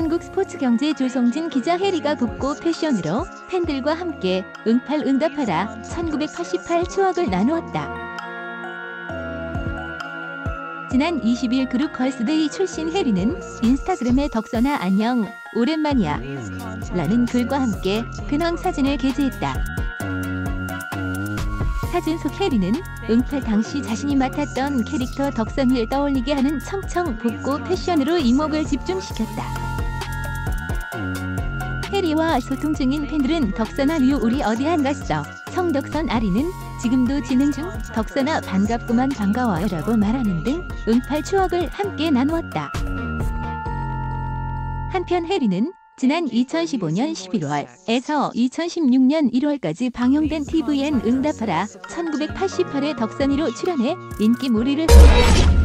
한국 스포츠경제 조성진 기자 해리가 굽고 패션으로 팬들과 함께 응팔 응답하라 1988 추억을 나누었다. 지난 20일 그룹 걸스데이 출신 해리는 인스타그램에 덕선아 안녕 오랜만이야 라는 글과 함께 근황 사진을 게재했다. 사진 속 해리는 응팔 당시 자신이 맡았던 캐릭터 덕선이를 떠올리게 하는 청청 복고 패션으로 이목을 집중시켰다. 해리와 소통 중인 팬들은 덕선아 류 우리 어디 안 갔어? 성덕선 아리는 지금도 진행 중 덕선아 반갑구만 반가워요 라고 말하는 등 응팔 추억을 함께 나누었다. 한편 해리는 지난 2015년 11월에서 2016년 1월까지 방영된 TVN 응답하라 1988의 덕선이로 출연해 인기 몰이를 했다.